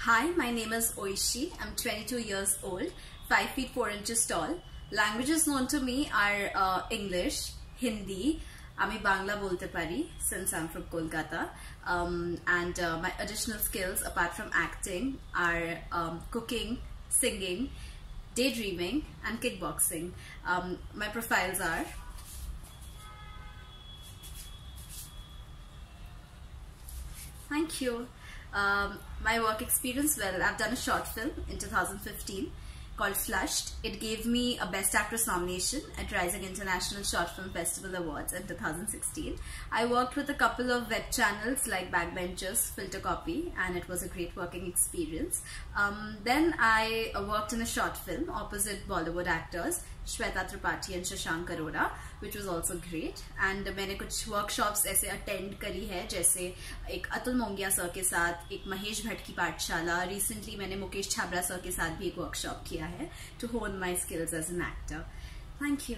Hi, my name is Oishi. I'm 22 years old, 5 feet 4 inches tall. Languages known to me are uh, English, Hindi, আমি বাংলা বলতে পারি since I'm from Kolkata um, and uh, my additional skills apart from acting are um, cooking, singing, daydreaming and kickboxing. Um, my profiles are Thank you. Um, my work experience, well, I've done a short film in 2015 called Flushed. It gave me a Best Actress nomination at Rising International Short Film Festival Awards in 2016. I worked with a couple of web channels like Backbenchers, Filter Copy, and it was a great working experience. Um, then I worked in a short film opposite Bollywood actors Shweta Tripathi and Shashank Arora, which was also great. And I have workshops ऐसे attend करी है जैसे एक Atul Mongia sir के साथ Recently, Mahesh Bhatt की पाठशाला recently मैंने Mukesh Chhabra to hone my skills as an actor. Thank you.